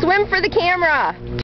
Swim for the camera.